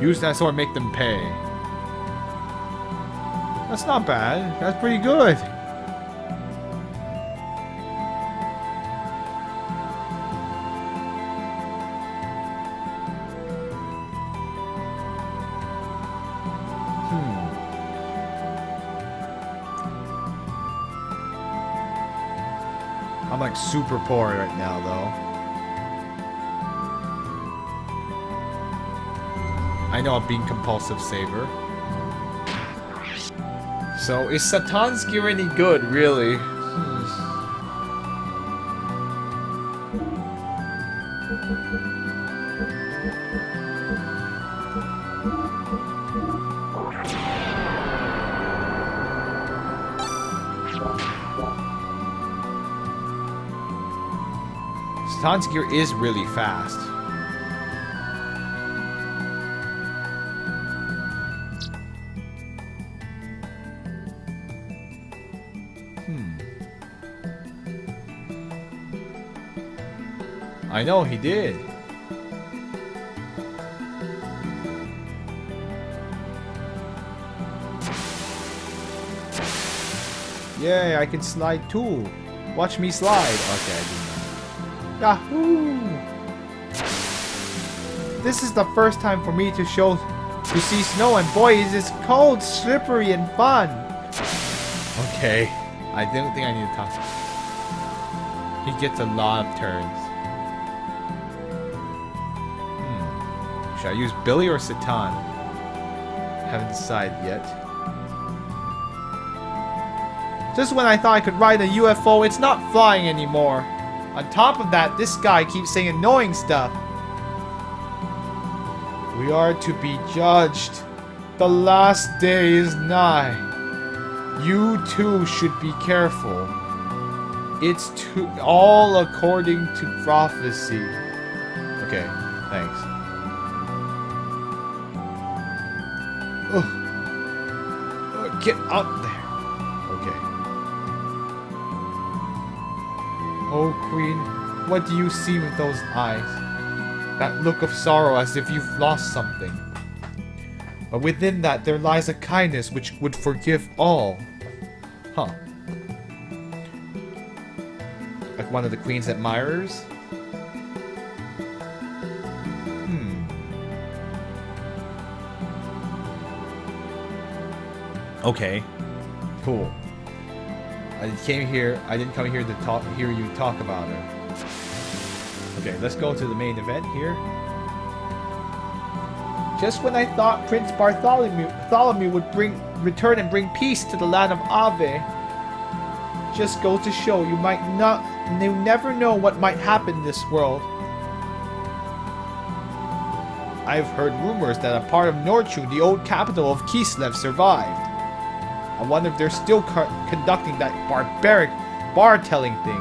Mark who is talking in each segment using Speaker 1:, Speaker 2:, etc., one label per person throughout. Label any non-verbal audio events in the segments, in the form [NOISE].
Speaker 1: Use that sword, make them pay. That's not bad. That's pretty good. Hmm. I'm like super poor right now, though. I know I'm being compulsive saver. So, is Citan's gear any good, really? Citan's gear is really fast. I know he did. Yay, I can slide too. Watch me slide. Okay, I didn't know. Yahoo! This is the first time for me to show to see snow and boy is it cold, slippery and fun. Okay. I don't think I need to talk. He gets a lot of turns. Should I use Billy or Citan? Haven't decided yet. Just when I thought I could ride a UFO, it's not flying anymore. On top of that, this guy keeps saying annoying stuff. We are to be judged. The last day is nigh. You too should be careful. It's all according to prophecy. Okay, thanks. Get up there. Okay. Oh, Queen, what do you see with those eyes? That look of sorrow as if you've lost something. But within that there lies a kindness which would forgive all. Huh. Like one of the Queen's admirers? Okay. Cool. I came here, I didn't come here to talk, hear you talk about her. Okay, let's go to the main event here. Just when I thought Prince Bartholomew, Bartholomew would bring return and bring peace to the land of Ave, just goes to show you might not, you never know what might happen in this world. I've heard rumors that a part of Nortune, the old capital of Kislev, survived. I wonder if they're still co conducting that barbaric Battling thing.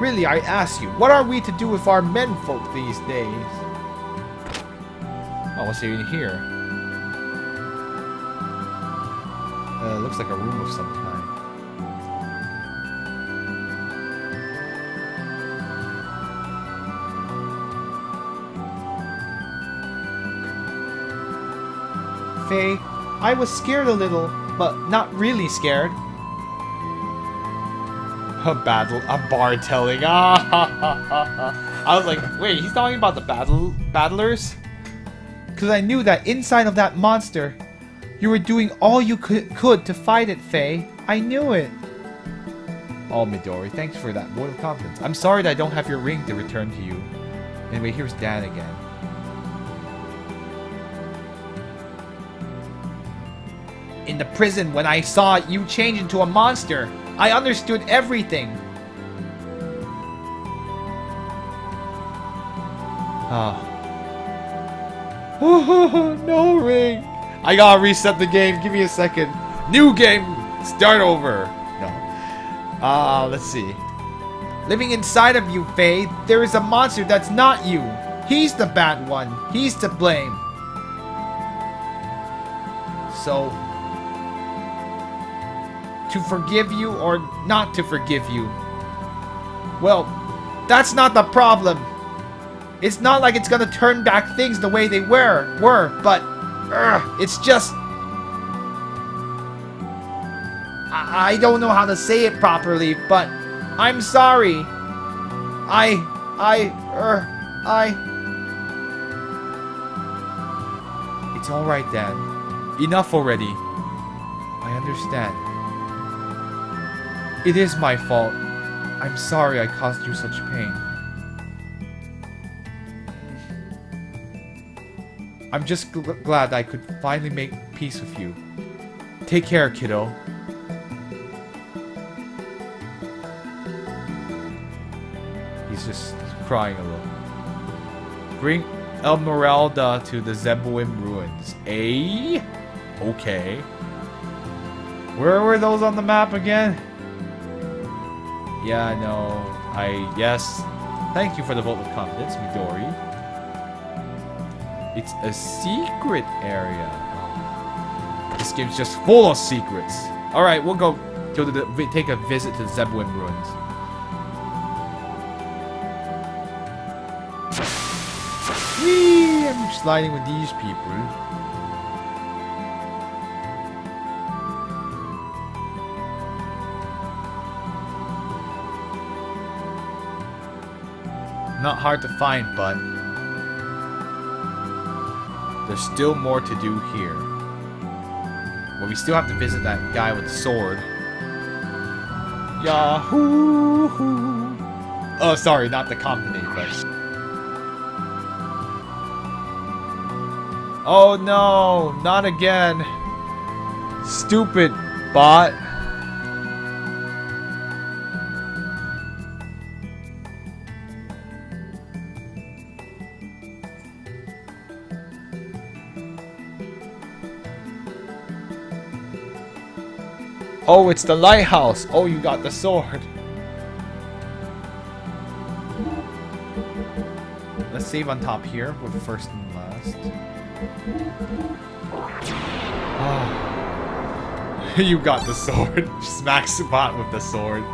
Speaker 1: Really, I ask you, what are we to do with our menfolk these days? Oh, what's in here? Uh, looks like a room of some kind. Fei, I was scared a little, but not really scared. A battle, a bar telling. [LAUGHS] I was like, wait, he's talking about the battle battlers? Because I knew that inside of that monster, you were doing all you could, could to fight it, Fei. I knew it. Oh, Midori, thanks for that vote of confidence. I'm sorry that I don't have your ring to return to you. Anyway, here's Dan again. In the prison, when I saw you change into a monster, I understood everything. Oh. [LAUGHS] no ring. I gotta reset the game. Give me a second. New game. Start over. No. Uh, let's see. Living inside of you, Fei, there is a monster that's not you. He's the bad one. He's to blame. So, to forgive you or not to forgive you? Well, that's not the problem. It's not like it's gonna turn back things the way they were, were, but it's just. I, I don't know how to say it properly, but I'm sorry. I, I, er, I. It's alright, Dad. Enough already. I understand. It is my fault. I'm sorry I caused you such pain. I'm just gl glad I could finally make peace with you. Take care, kiddo. He's just crying a little. Bring Emeralda to the Zeboim ruins. Eh? Okay. Where were those on the map again? Yeah, no. I yes. Thank you for the vote of confidence, Midori. It's a secret area. This game's just full of secrets. All right, we'll go go to the, take a visit to the Zeboim ruins. Whee! I'm sliding with these people. Not hard to find, but there's still more to do here. Well, we still have to visit that guy with the sword. Yahoo! Oh, sorry, not the company, but... Oh no, not again. Stupid bot. Oh, it's the lighthouse. Oh, you got the sword. Let's save on top here with first and last. Oh. [LAUGHS] you got the sword. [LAUGHS] Smacks the bot with the sword.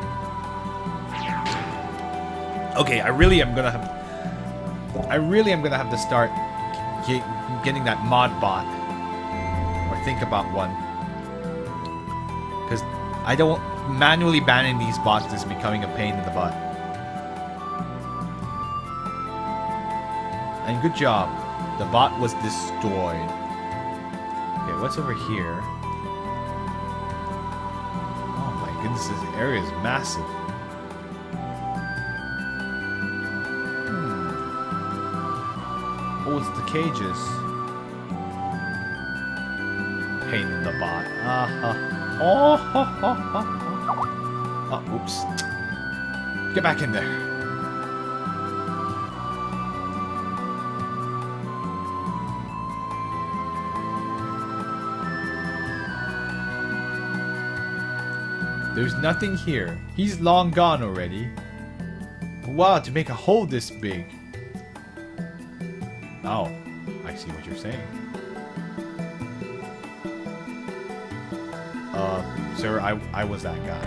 Speaker 1: Okay, I really am gonna have... I really am gonna have to start get, getting that mod bot. Or think about one. Because I don't... Manually banning these bots is becoming a pain in the butt. And good job. The bot was destroyed. Okay, what's over here? Oh my goodness, this area is massive. Hmm. Oh, it's the cages. Pain in the bot. Uh -huh. Oh, ho, ho, ho, oh, oops. Get back in there. There's nothing here. He's long gone already. Wow, to make a hole this big. Oh, I see what you're saying. Uh, sir, I, I was that guy.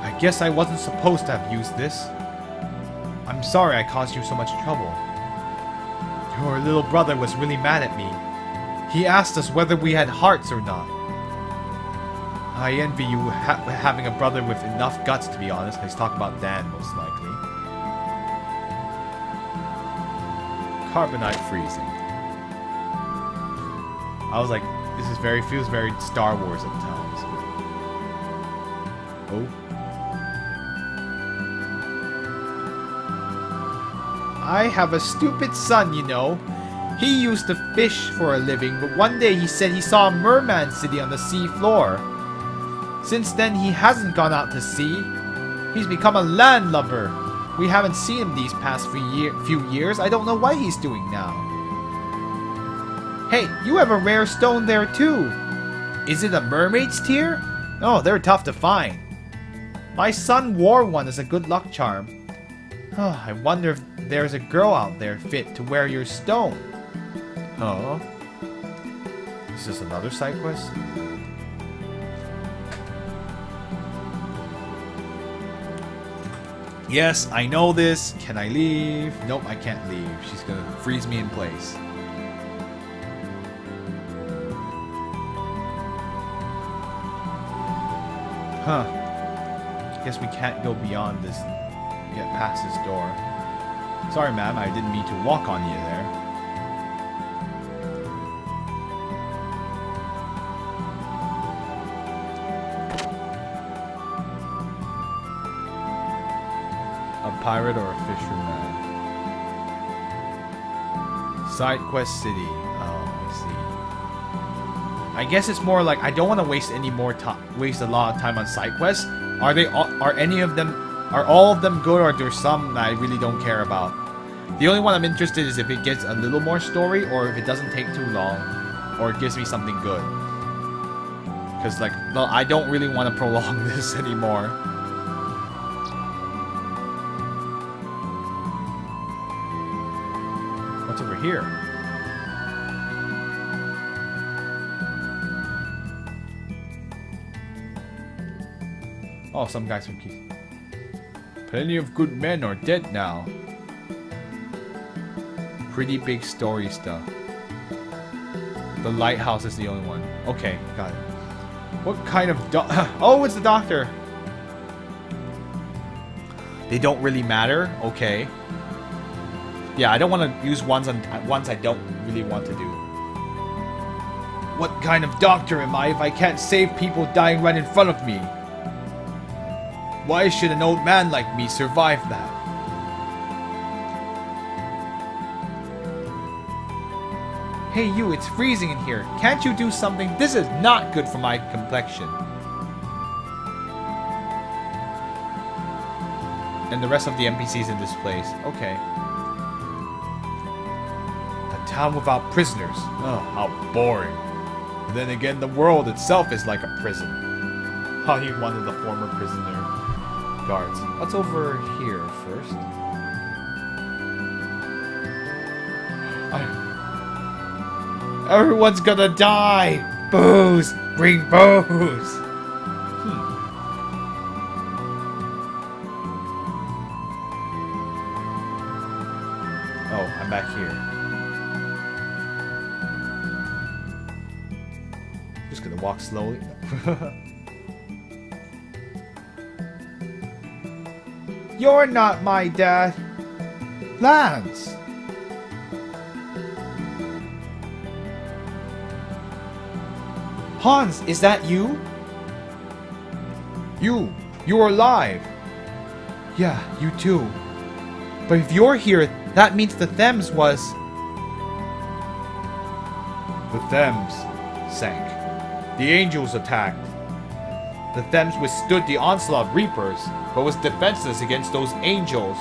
Speaker 1: I guess I wasn't supposed to have used this. I'm sorry I caused you so much trouble. Your little brother was really mad at me. He asked us whether we had hearts or not. I envy you ha having a brother with enough guts, to be honest. He's talking about Dan, most likely. Carbonite freezing. I was like, this is very, feels very Star Wars at times. Oh. I have a stupid son, you know. He used to fish for a living, but one day he said he saw a merman sitting on the sea floor. Since then, he hasn't gone out to sea. He's become a landlubber. We haven't seen him these past few, year few years. I don't know what he's doing now. Hey, you have a rare stone there too. Is it a mermaid's tear? Oh, they're tough to find. My son wore one as a good luck charm. Oh, I wonder if there's a girl out there fit to wear your stone. Oh? Is this another side quest? Yes, I know this. Can I leave? Nope, I can't leave. She's gonna freeze me in place. Huh. Guess we can't go beyond this, get past this door. Sorry, ma'am, I didn't mean to walk on you there. Pirate or a fisherman? Side quest city. Oh, I see. I guess it's more like I don't want to waste any more time, waste a lot of time on side quests. Are they are any of them are all of them good or there's some I really don't care about? The only one I'm interested is if it gets a little more story or if it doesn't take too long or it gives me something good. Cuz like no, I don't really want to [LAUGHS] prolong this anymore. Here? Oh, some guys from Keith. Plenty of good men are dead now. Pretty big story stuff. The lighthouse is the only one. Okay, got it. What kind of do- [LAUGHS] Oh, it's the doctor! They don't really matter? Okay. Yeah, I don't want to use ones on ones I don't really want to do. What kind of doctor am I if I can't save people dying right in front of me? Why should an old man like me survive that? Hey you, it's freezing in here. Can't you do something? This is not good for my complexion. And the rest of the NPCs in this place. Okay. Town without prisoners. Oh, how boring. But then again, the world itself is like a prison. How you wanted the former prisoner guards. What's over here first? I... Everyone's gonna die! Booze! Bring booze! Hmm. Oh, I'm back here. Just gonna walk slowly. [LAUGHS] You're not my dad. Lance! Hans, is that you? You! You're alive! Yeah, you too. But if you're here, that means the Thames was... The Thames sank. The angels attacked. The Thames withstood the onslaught of Reapers, but was defenseless against those angels.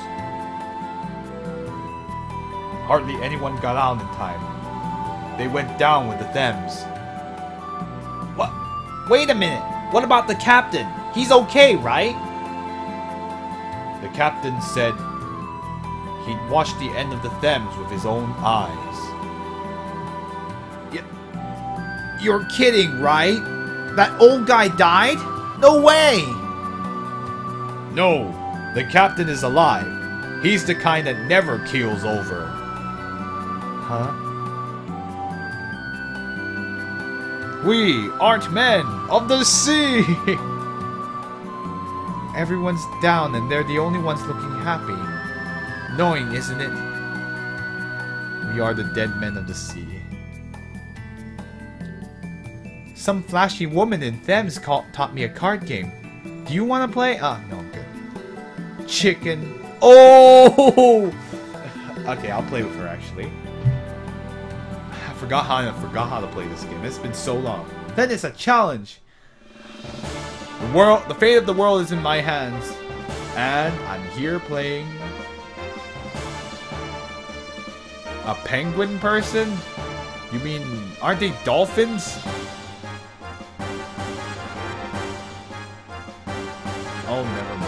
Speaker 1: Hardly anyone got out in time. They went down with the Thames. What? Wait a minute. What about the captain? He's okay, right? The captain said he'd watched the end of the Thames with his own eyes. You're kidding, right? That old guy died? No way! No, the captain is alive. He's the kind that never keels over. Huh? We aren't men of the sea! [LAUGHS] Everyone's down and they're the only ones looking happy. Knowing, isn't it? We are the dead men of the sea. Some flashy woman in Thames taught me a card game. Do you want to play? Ah, no, I'm good. Chicken. Oh! [LAUGHS] okay, I'll play with her actually. I forgot how I forgot how to play this game. It's been so long. Then it's a challenge. The world, the fate of the world is in my hands, and I'm here playing a penguin person. You mean, aren't they dolphins? Never